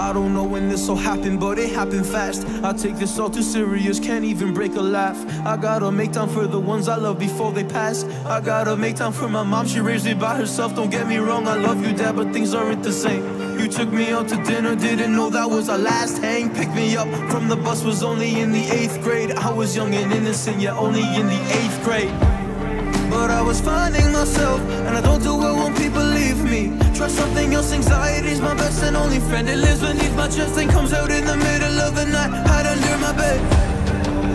I don't know when this will happen, but it happened fast. I take this all too serious, can't even break a laugh. I gotta make time for the ones I love before they pass. I gotta make time for my mom, she raised me by herself. Don't get me wrong, I love you, dad, but things aren't the same. You took me out to dinner, didn't know that was our last hang. Picked me up from the bus, was only in the eighth grade. I was young and innocent, yeah, only in the eighth grade. But I was finding myself, and I don't do well when people leave me. Something else, anxiety's my best and only friend. It lives beneath my chest and comes out in the middle of the night, hide under my bed.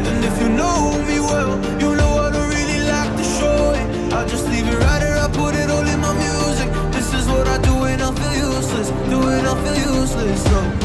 And if you know me well, you know I don't really like to show it. I just leave it right here, I put it all in my music. This is what I do when I feel useless, do it, I feel useless. So,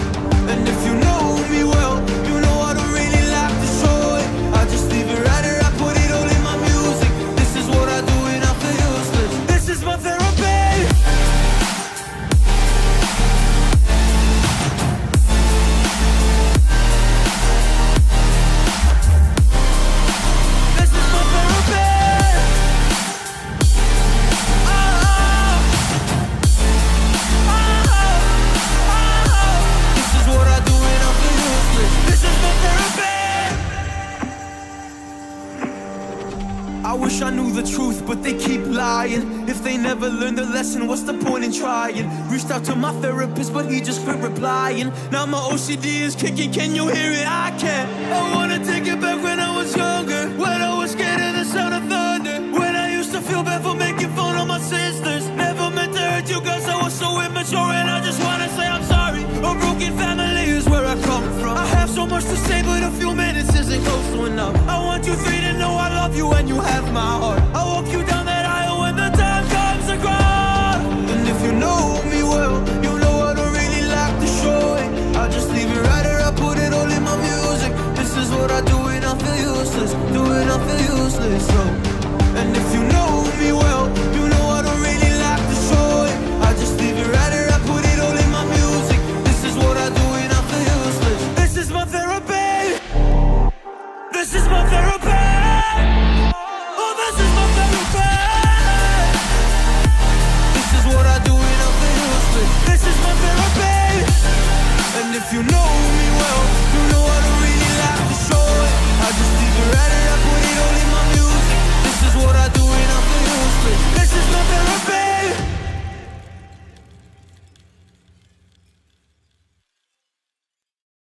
I wish I knew the truth, but they keep lying. If they never learn the lesson, what's the point in trying? Reached out to my therapist, but he just quit replying. Now my OCD is kicking, can you hear it? I can't. I wanna take love you and you have my heart. I'll walk you down that aisle when the time comes to cry. And if you know me well, you know I don't really like to show it. I just leave it right here, I put it all in my music. This is what I do when I feel useless, do when I feel useless. So. you know